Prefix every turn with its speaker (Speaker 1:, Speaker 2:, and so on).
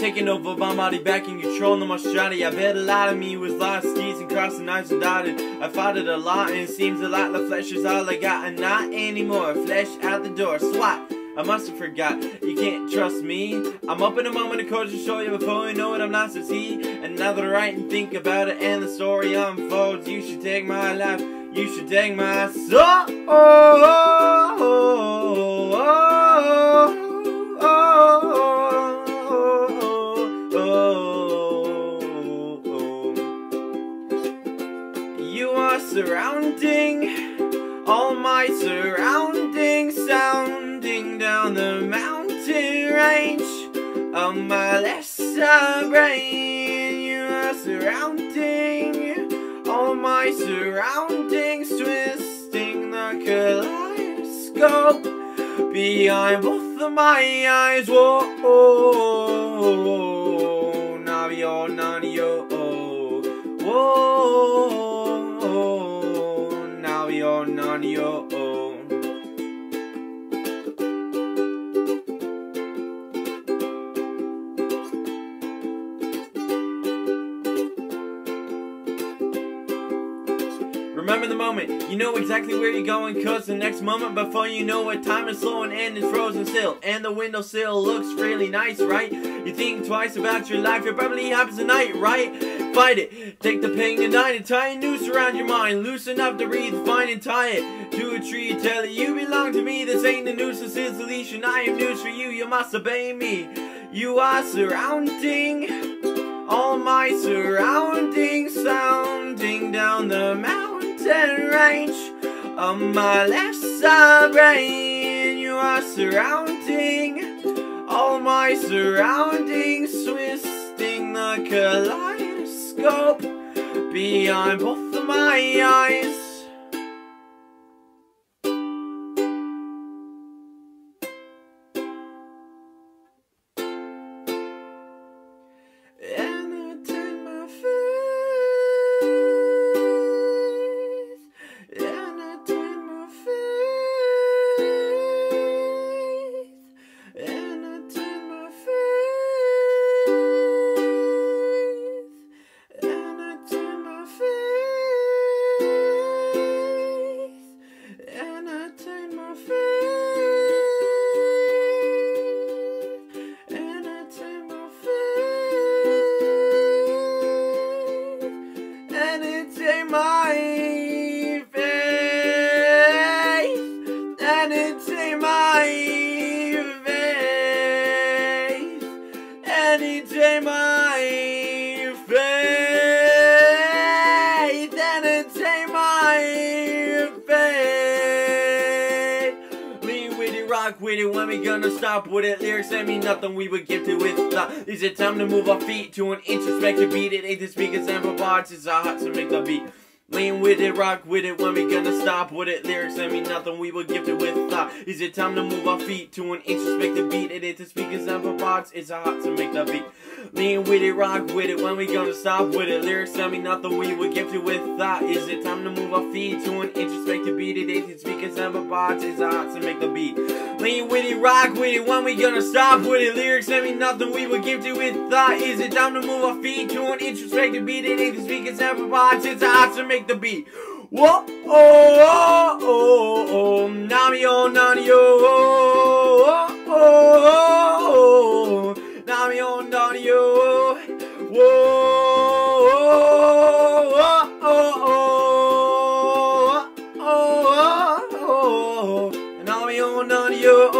Speaker 1: taking over my body, back in control, no more strategy. I bet a lot of me was lost, skis and crossing knives and dotted. I fought it a lot, and it seems a lot the flesh is all I got, and not anymore. Flesh out the door, swat. I must have forgot, you can't trust me. I'm up in a moment of course to show you before you know it, I'm not to see. And now that I write and think about it and the story unfolds, you should take my life, you should take my soul. Surrounding all my surroundings, sounding down the mountain range of my side brain. You are surrounding all my surroundings, twisting the kaleidoscope behind both of my eyes. Whoa, Nanio, whoa, Navio, Nanio. Remember the moment, you know exactly where you're going Cause the next moment before you know it Time is slowing and it's frozen still. And the windowsill looks really nice, right? You think twice about your life, it probably happens tonight, right? Fight it, take the pain and tie a noose around your mind. Loosen up to breathe, find and tie it To a tree, tell it you belong to me. This ain't the noose, this is the leash And I am news for you, you must obey me. You are surrounding all my surroundings sounding down the mountain range on my left side brain you are surrounding all my surroundings twisting the kaleidoscope behind both of my eyes with it, rock with it, when we gonna stop with it? Lyrics ain't mean nothing, we would give to it. Thought. Is it time to move our feet to an introspective beat? It ain't the speakers and parts, it's our hearts to make the beat. Lean with it, rock with it, when we gonna stop with it? Lyrics ain't mean nothing, we give to with thought. Is it time to move our feet to an introspective beat? It ain't the speakers and parts, it's our hearts to make the beat. Lean with it, rock with it, when we gonna stop with it? Lyrics ain't mean nothing, we give to with thought. Is it time to move our feet to an introspective beat? It ain't the speakers and parts, it's our hearts to make the beat. Lean with it, rock with it, when we gonna stop with it? Lyrics ain't mean nothing, we give to with thought. Is it time to move our feet to an introspective beat? It ain't the speakers and parts, it's our hearts to make the beat. Whoa, oh, oh, oh, oh, nami, oh, nani, oh, oh, oh, oh, oh, nami, oh, nani, oh, whoa, oh, oh, oh, oh, oh, oh, nami, oh, nani, oh,